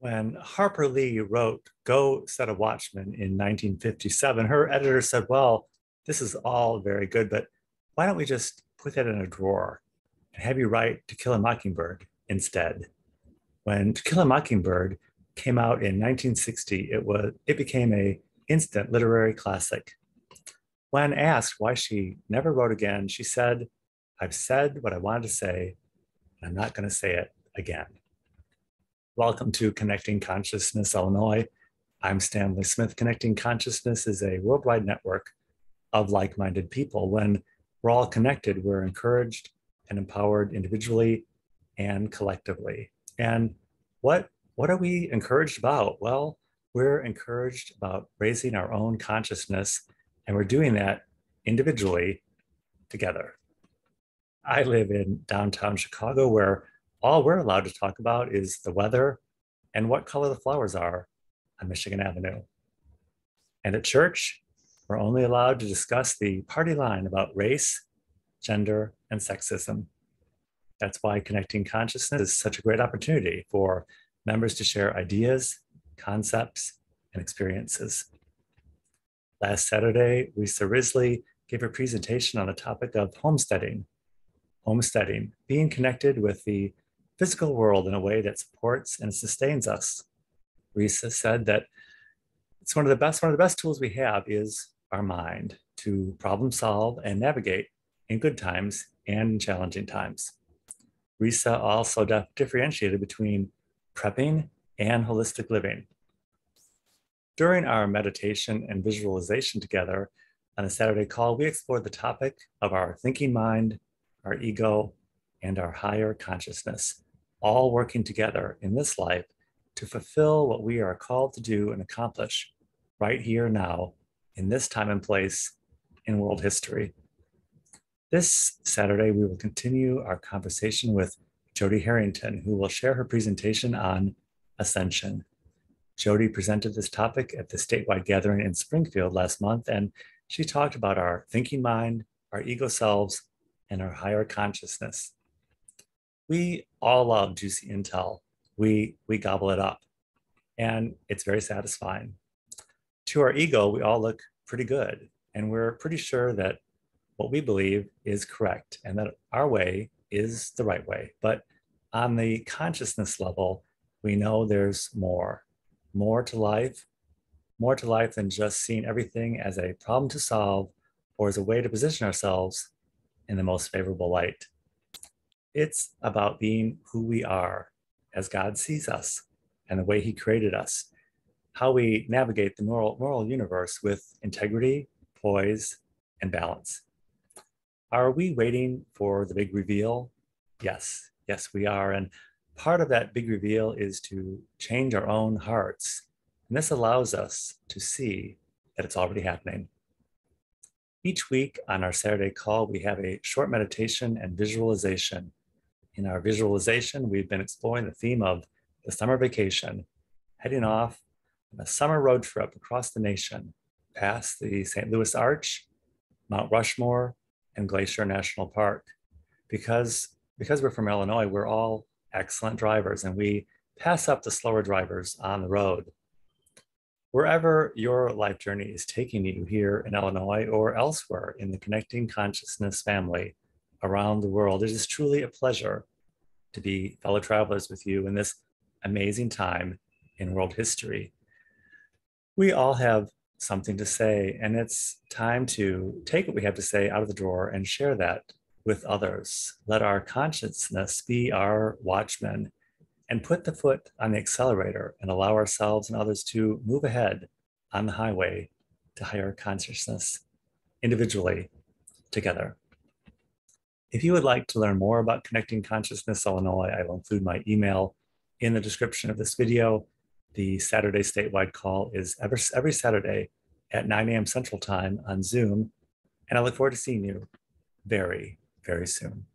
When Harper Lee wrote Go Set a Watchman in 1957, her editor said, Well, this is all very good, but why don't we just put that in a drawer and have you write To Kill a Mockingbird instead? When To Kill a Mockingbird came out in 1960, it was it became a instant literary classic. When asked why she never wrote again, she said, I've said what I wanted to say, and I'm not going to say it again. Welcome to Connecting Consciousness Illinois. I'm Stanley Smith. Connecting Consciousness is a worldwide network of like minded people. When we're all connected, we're encouraged and empowered individually and collectively. And what, what are we encouraged about? Well, we're encouraged about raising our own consciousness, and we're doing that individually together. I live in downtown Chicago where all we're allowed to talk about is the weather and what color the flowers are on Michigan Avenue. And at church, we're only allowed to discuss the party line about race, gender, and sexism. That's why Connecting Consciousness is such a great opportunity for members to share ideas, concepts, and experiences. Last Saturday, Lisa Risley gave a presentation on the topic of homesteading. Homesteading, being connected with the physical world in a way that supports and sustains us. Risa said that it's one of the best, one of the best tools we have is our mind to problem solve and navigate in good times and in challenging times. Risa also differentiated between prepping and holistic living. During our meditation and visualization together on a Saturday call, we explored the topic of our thinking mind, our ego, and our higher consciousness all working together in this life to fulfill what we are called to do and accomplish right here now in this time and place in world history. This Saturday, we will continue our conversation with Jody Harrington, who will share her presentation on ascension. Jody presented this topic at the statewide gathering in Springfield last month, and she talked about our thinking mind, our ego selves, and our higher consciousness we all love juicy intel. We we gobble it up, and it's very satisfying. To our ego, we all look pretty good, and we're pretty sure that what we believe is correct and that our way is the right way. But on the consciousness level, we know there's more, more to life, more to life than just seeing everything as a problem to solve or as a way to position ourselves in the most favorable light. It's about being who we are as God sees us and the way He created us, how we navigate the moral, moral universe with integrity, poise, and balance. Are we waiting for the big reveal? Yes, yes, we are. And part of that big reveal is to change our own hearts. And this allows us to see that it's already happening. Each week on our Saturday call, we have a short meditation and visualization in our visualization, we've been exploring the theme of the summer vacation, heading off on a summer road trip across the nation, past the St. Louis Arch, Mount Rushmore, and Glacier National Park. Because, because we're from Illinois, we're all excellent drivers and we pass up the slower drivers on the road. Wherever your life journey is taking you here in Illinois or elsewhere in the Connecting Consciousness family, around the world. It is truly a pleasure to be fellow travelers with you in this amazing time in world history. We all have something to say, and it's time to take what we have to say out of the drawer and share that with others. Let our consciousness be our watchman and put the foot on the accelerator and allow ourselves and others to move ahead on the highway to higher consciousness individually together. If you would like to learn more about Connecting Consciousness Illinois, I will include my email in the description of this video. The Saturday statewide call is every, every Saturday at 9 a.m. Central Time on Zoom, and I look forward to seeing you very, very soon.